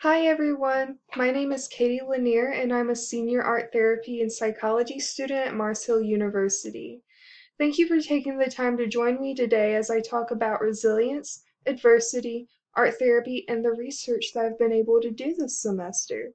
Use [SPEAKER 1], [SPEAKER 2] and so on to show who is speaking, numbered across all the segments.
[SPEAKER 1] Hi everyone, my name is Katie Lanier and I'm a senior art therapy and psychology student at Mars Hill University. Thank you for taking the time to join me today as I talk about resilience, adversity, art therapy, and the research that I've been able to do this semester.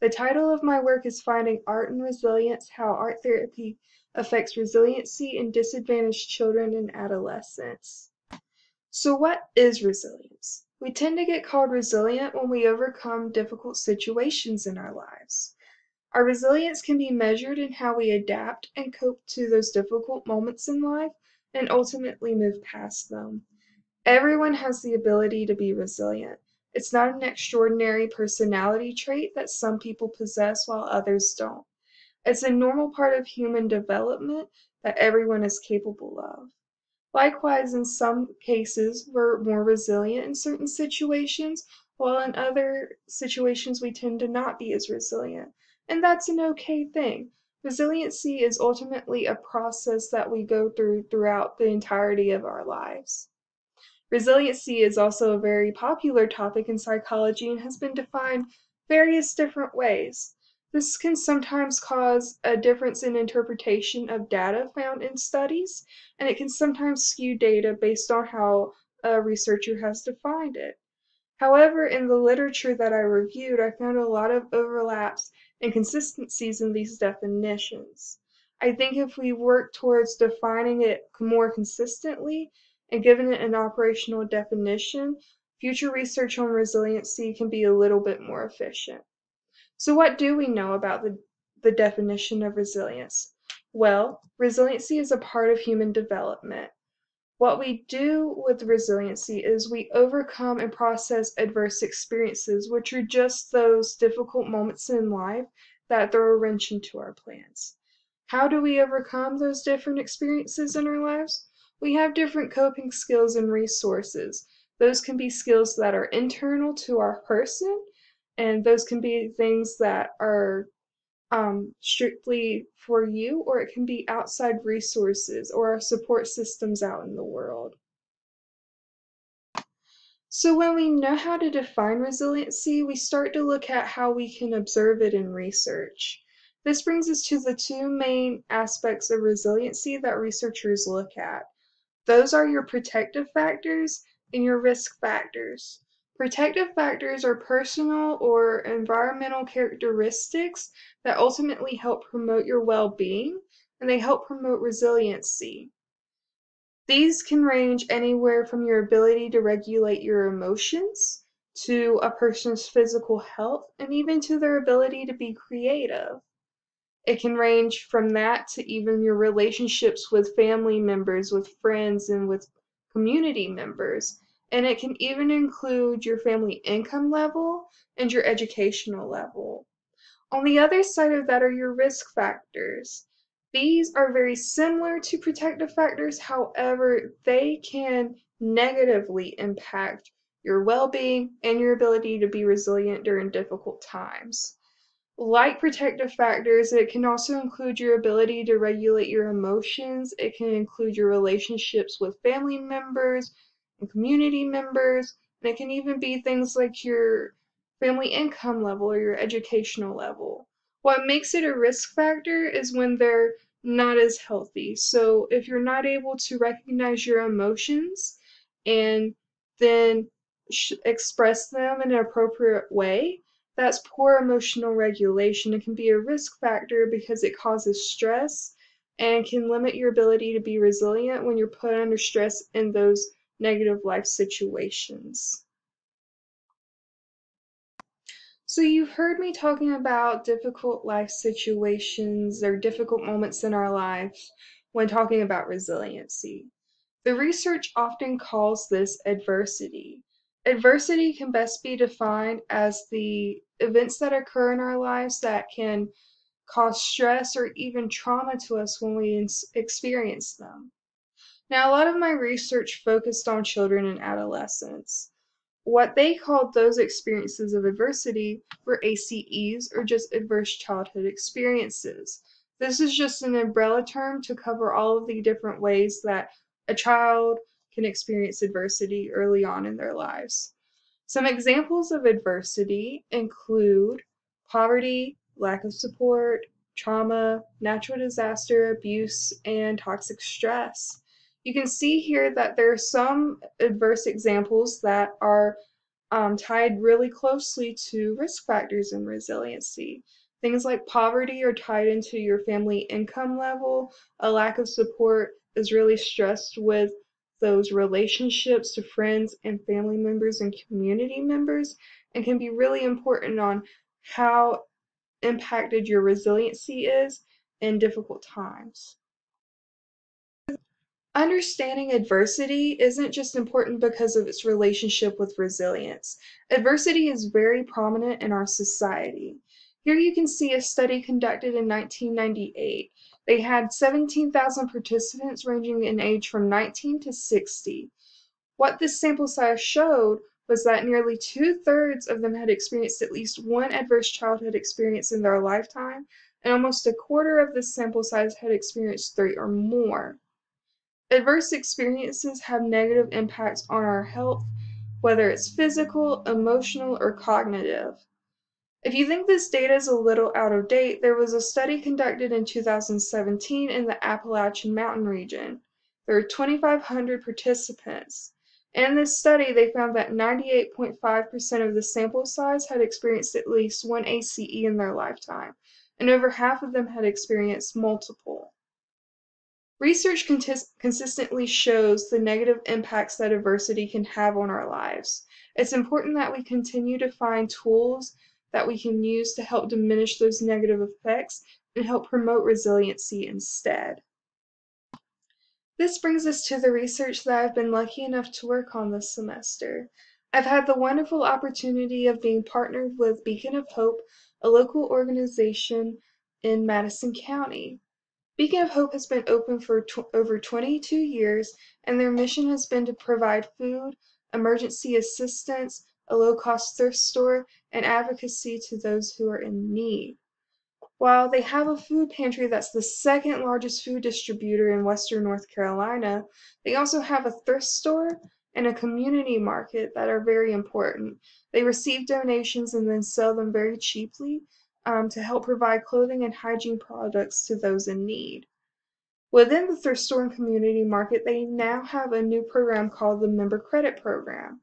[SPEAKER 1] The title of my work is Finding Art and Resilience How Art Therapy Affects Resiliency in Disadvantaged Children and Adolescents. So, what is resilience? We tend to get called resilient when we overcome difficult situations in our lives. Our resilience can be measured in how we adapt and cope to those difficult moments in life and ultimately move past them. Everyone has the ability to be resilient. It's not an extraordinary personality trait that some people possess while others don't. It's a normal part of human development that everyone is capable of. Likewise, in some cases, we're more resilient in certain situations, while in other situations we tend to not be as resilient. And that's an okay thing. Resiliency is ultimately a process that we go through throughout the entirety of our lives. Resiliency is also a very popular topic in psychology and has been defined various different ways. This can sometimes cause a difference in interpretation of data found in studies, and it can sometimes skew data based on how a researcher has defined it. However, in the literature that I reviewed, I found a lot of overlaps and consistencies in these definitions. I think if we work towards defining it more consistently and giving it an operational definition, future research on resiliency can be a little bit more efficient. So, what do we know about the, the definition of resilience? Well, resiliency is a part of human development. What we do with resiliency is we overcome and process adverse experiences, which are just those difficult moments in life that throw a wrench into our plans. How do we overcome those different experiences in our lives? We have different coping skills and resources. Those can be skills that are internal to our person and those can be things that are um, strictly for you, or it can be outside resources or support systems out in the world. So, when we know how to define resiliency, we start to look at how we can observe it in research. This brings us to the two main aspects of resiliency that researchers look at. Those are your protective factors and your risk factors. Protective factors are personal or environmental characteristics that ultimately help promote your well being and they help promote resiliency. These can range anywhere from your ability to regulate your emotions to a person's physical health and even to their ability to be creative. It can range from that to even your relationships with family members, with friends, and with community members and it can even include your family income level and your educational level. On the other side of that are your risk factors. These are very similar to protective factors, however, they can negatively impact your well being and your ability to be resilient during difficult times. Like protective factors, it can also include your ability to regulate your emotions, it can include your relationships with family members, and community members, and it can even be things like your family income level or your educational level. What makes it a risk factor is when they're not as healthy. So if you're not able to recognize your emotions and then express them in an appropriate way, that's poor emotional regulation. It can be a risk factor because it causes stress and can limit your ability to be resilient when you're put under stress in those negative life situations. So, you've heard me talking about difficult life situations or difficult moments in our lives when talking about resiliency. The research often calls this adversity. Adversity can best be defined as the events that occur in our lives that can cause stress or even trauma to us when we experience them. Now, a lot of my research focused on children and adolescents. What they called those experiences of adversity were ACEs, or just adverse childhood experiences. This is just an umbrella term to cover all of the different ways that a child can experience adversity early on in their lives. Some examples of adversity include poverty, lack of support, trauma, natural disaster, abuse, and toxic stress. You can see here that there are some adverse examples that are um, tied really closely to risk factors in resiliency. Things like poverty are tied into your family income level. A lack of support is really stressed with those relationships to friends and family members and community members and can be really important on how impacted your resiliency is in difficult times. Understanding adversity isn't just important because of its relationship with resilience. Adversity is very prominent in our society. Here you can see a study conducted in 1998. They had 17,000 participants ranging in age from 19 to 60. What this sample size showed was that nearly two thirds of them had experienced at least one adverse childhood experience in their lifetime, and almost a quarter of this sample size had experienced three or more. Adverse experiences have negative impacts on our health, whether it's physical, emotional, or cognitive. If you think this data is a little out of date, there was a study conducted in 2017 in the Appalachian Mountain region. There were 2,500 participants. In this study, they found that 98.5% of the sample size had experienced at least one ACE in their lifetime, and over half of them had experienced multiple. Research consistently shows the negative impacts that adversity can have on our lives. It's important that we continue to find tools that we can use to help diminish those negative effects and help promote resiliency instead. This brings us to the research that I've been lucky enough to work on this semester. I've had the wonderful opportunity of being partnered with Beacon of Hope, a local organization in Madison County. Beacon of Hope has been open for tw- over 22 years, and their mission has been to provide food, emergency assistance, a low cost thrift store, and advocacy to those who are in need. While they have a food pantry that's the second largest food distributor in western North Carolina, they also have a thrift store and a community market that are very important. They receive donations and then sell them very cheaply um, to help provide clothing and hygiene products to those in need. Within the thrift store and community market, they now have a new program called the Member Credit Program.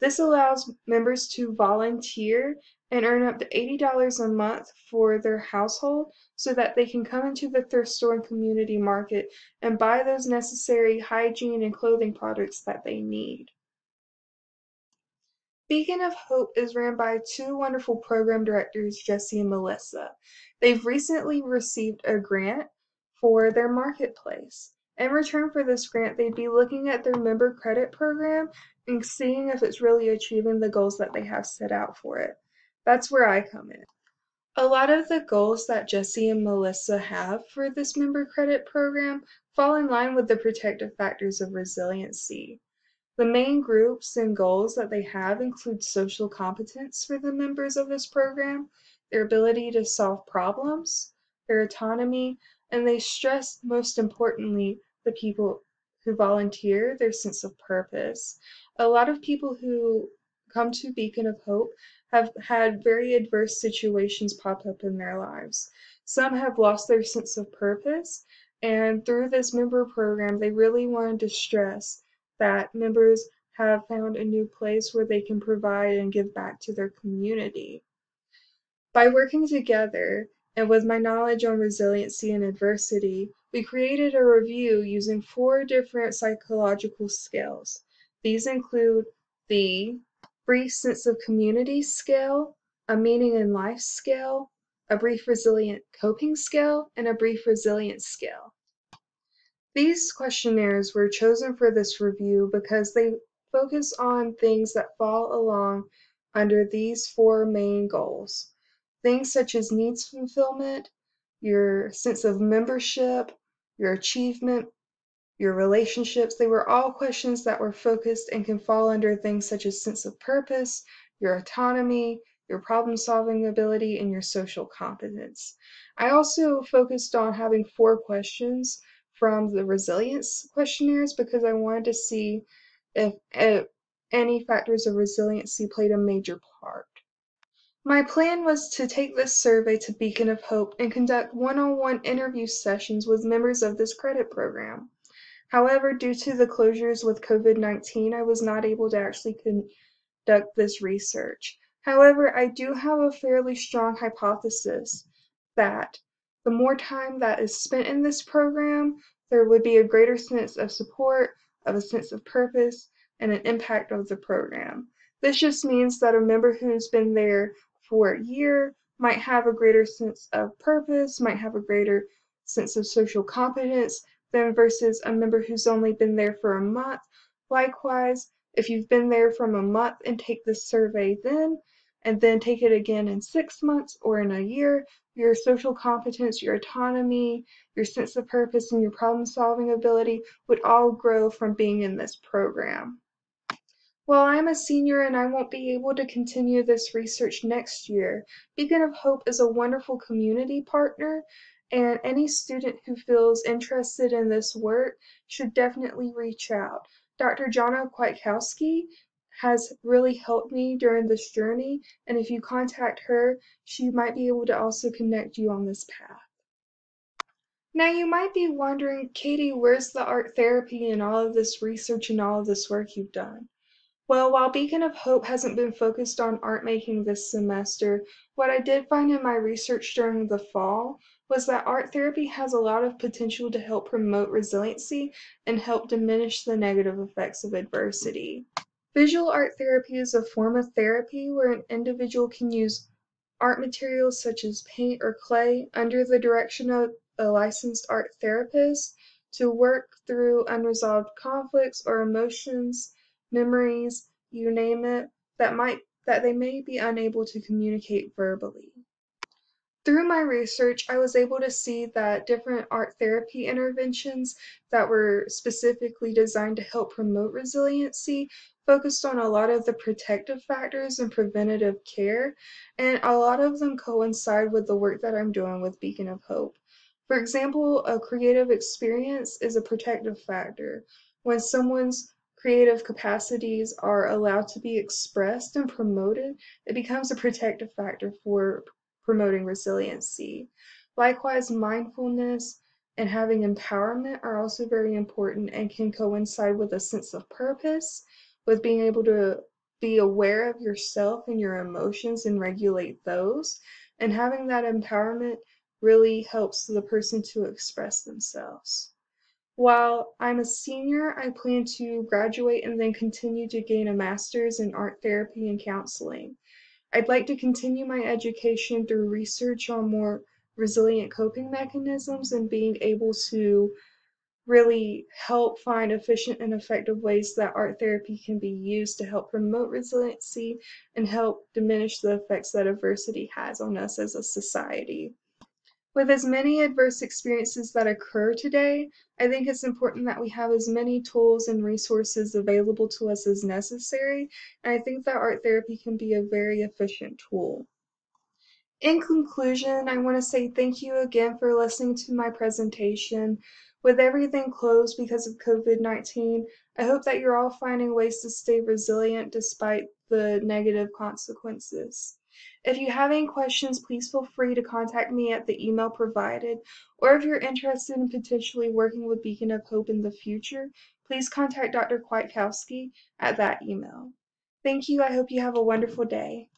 [SPEAKER 1] This allows members to volunteer and earn up to $80 a month for their household so that they can come into the thrift store and community market and buy those necessary hygiene and clothing products that they need. Beacon of Hope is ran by two wonderful program directors, Jesse and Melissa. They've recently received a grant for their marketplace. In return for this grant, they'd be looking at their member credit program and seeing if it's really achieving the goals that they have set out for it. That's where I come in. A lot of the goals that Jesse and Melissa have for this member credit program fall in line with the protective factors of resiliency. The main groups and goals that they have include social competence for the members of this program, their ability to solve problems, their autonomy, and they stress most importantly the people who volunteer their sense of purpose. A lot of people who come to Beacon of Hope have had very adverse situations pop up in their lives. Some have lost their sense of purpose, and through this member program, they really wanted to stress that members have found a new place where they can provide and give back to their community. By working together, and with my knowledge on resiliency and adversity, we created a review using four different psychological scales. These include the brief sense of community scale, a meaning in life scale, a brief resilient coping scale, and a brief resilience scale. These questionnaires were chosen for this review because they focus on things that fall along under these four main goals. Things such as needs fulfillment, your sense of membership, your achievement, your relationships, they were all questions that were focused and can fall under things such as sense of purpose, your autonomy, your problem solving ability, and your social competence. I also focused on having four questions from the resilience questionnaires because I wanted to see if, if any factors of resiliency played a major part. My plan was to take this survey to Beacon of Hope and conduct one on one interview sessions with members of this credit program. However, due to the closures with COVID 19, I was not able to actually conduct this research. However, I do have a fairly strong hypothesis that the more time that is spent in this program, there would be a greater sense of support, of a sense of purpose, and an impact of the program. This just means that a member who's been there for a year might have a greater sense of purpose, might have a greater sense of social competence than versus a member who's only been there for a month. Likewise, if you've been there from a month and take this survey then, and then take it again in six months or in a year, your social competence, your autonomy, your sense of purpose, and your problem solving ability would all grow from being in this program. While I'm a senior and I won't be able to continue this research next year, Beacon of Hope is a wonderful community partner, and any student who feels interested in this work should definitely reach out. Dr. Jana Kwiatkowski has really helped me during this journey, and if you contact her, she might be able to also connect you on this path. Now, you might be wondering, Katie, where's the art therapy and all of this research and all of this work you've done? Well, while Beacon of Hope hasn't been focused on art making this semester, what I did find in my research during the fall was that art therapy has a lot of potential to help promote resiliency and help diminish the negative effects of adversity. Visual art therapy is a form of therapy where an individual can use art materials such as paint or clay under the direction of a licensed art therapist to work through unresolved conflicts or emotions memories, you name it, that might that they may be unable to communicate verbally. Through my research, I was able to see that different art therapy interventions that were specifically designed to help promote resiliency focused on a lot of the protective factors and preventative care, and a lot of them coincide with the work that I'm doing with Beacon of Hope. For example, a creative experience is a protective factor. When someone's creative capacities are allowed to be expressed and promoted, it becomes a protective factor for promoting resiliency. Likewise, mindfulness and having empowerment are also very important and can coincide with a sense of purpose, with being able to be aware of yourself and your emotions and regulate those. And having that empowerment really helps the person to express themselves. While I'm a senior, I plan to graduate and then continue to gain a master's in art therapy and counseling. I'd like to continue my education through research on more resilient coping mechanisms and being able to really help find efficient and effective ways that art therapy can be used to help promote resiliency and help diminish the effects that adversity has on us as a society. With as many adverse experiences that occur today, I think it's important that we have as many tools and resources available to us as necessary, and I think that art therapy can be a very efficient tool. In conclusion, I want to say thank you again for listening to my presentation. With everything closed because of COVID 19, I hope that you're all finding ways to stay resilient despite the negative consequences. If you have any questions, please feel free to contact me at the email provided, or if you're interested in potentially working with Beacon of Hope in the future, please contact Dr. Kwiatkowski at that email. Thank you. I hope you have a wonderful day.